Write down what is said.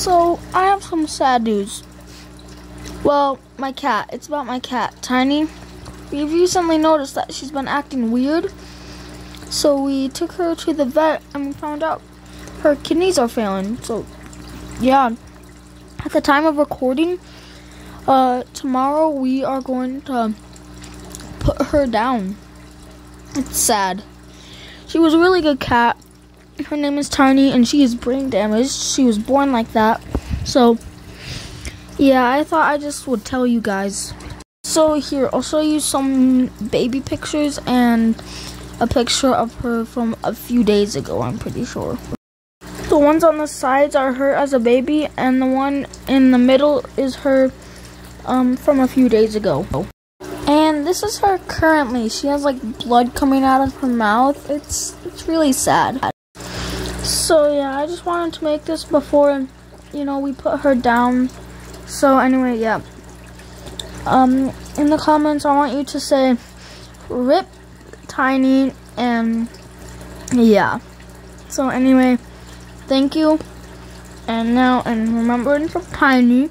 So, I have some sad news. Well, my cat. It's about my cat, Tiny. We've recently noticed that she's been acting weird. So, we took her to the vet and we found out her kidneys are failing. So, yeah. At the time of recording, uh, tomorrow we are going to put her down. It's sad. She was a really good cat. Her name is Tiny, and she is brain damaged. She was born like that. So, yeah, I thought I just would tell you guys. So here, I'll show you some baby pictures and a picture of her from a few days ago, I'm pretty sure. The ones on the sides are her as a baby, and the one in the middle is her um, from a few days ago. And this is her currently. She has like blood coming out of her mouth. It's it's really sad. So yeah, I just wanted to make this before you know we put her down. So anyway, yeah. Um in the comments I want you to say rip tiny and yeah. So anyway, thank you. And now and remembering from Tiny